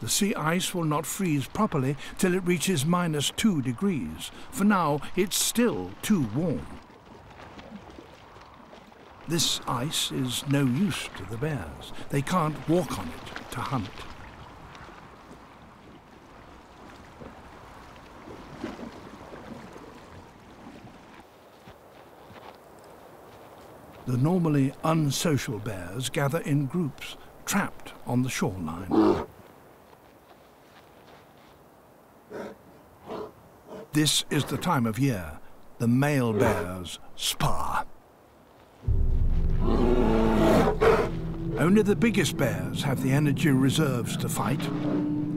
The sea ice will not freeze properly till it reaches minus two degrees. For now, it's still too warm. This ice is no use to the bears. They can't walk on it to hunt. The normally unsocial bears gather in groups, trapped on the shoreline. This is the time of year the male bears spar. Only the biggest bears have the energy reserves to fight.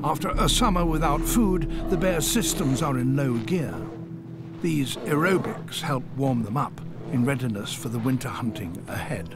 After a summer without food, the bears' systems are in low gear. These aerobics help warm them up in readiness for the winter hunting ahead.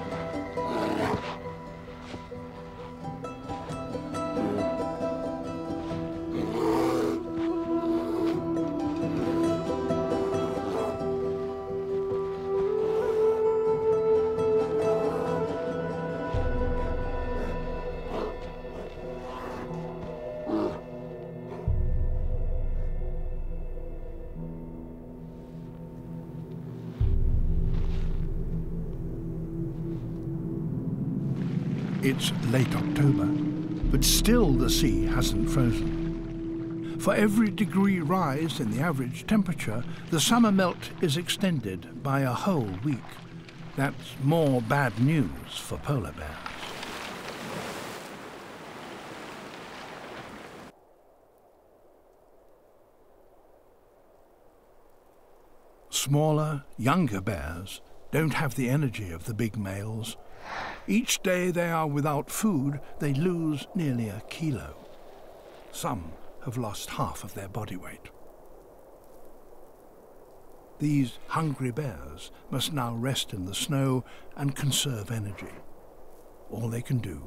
It's late October, but still the sea hasn't frozen. For every degree rise in the average temperature, the summer melt is extended by a whole week. That's more bad news for polar bears. Smaller, younger bears don't have the energy of the big males. Each day they are without food, they lose nearly a kilo. Some have lost half of their body weight. These hungry bears must now rest in the snow and conserve energy. All they can do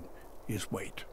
is wait.